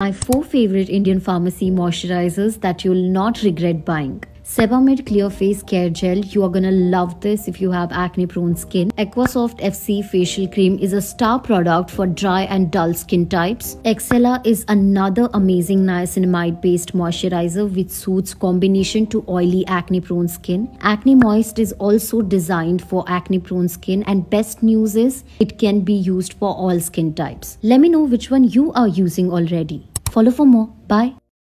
My four favorite Indian pharmacy moisturizers that you'll not regret buying. Sebamed Clear Face Care Gel. You are gonna love this if you have acne prone skin. Aquasoft FC Facial Cream is a star product for dry and dull skin types. Excella is another amazing niacinamide based moisturizer which suits combination to oily acne prone skin. Acne Moist is also designed for acne prone skin and best news is it can be used for all skin types. Let me know which one you are using already. Follow for more. Bye.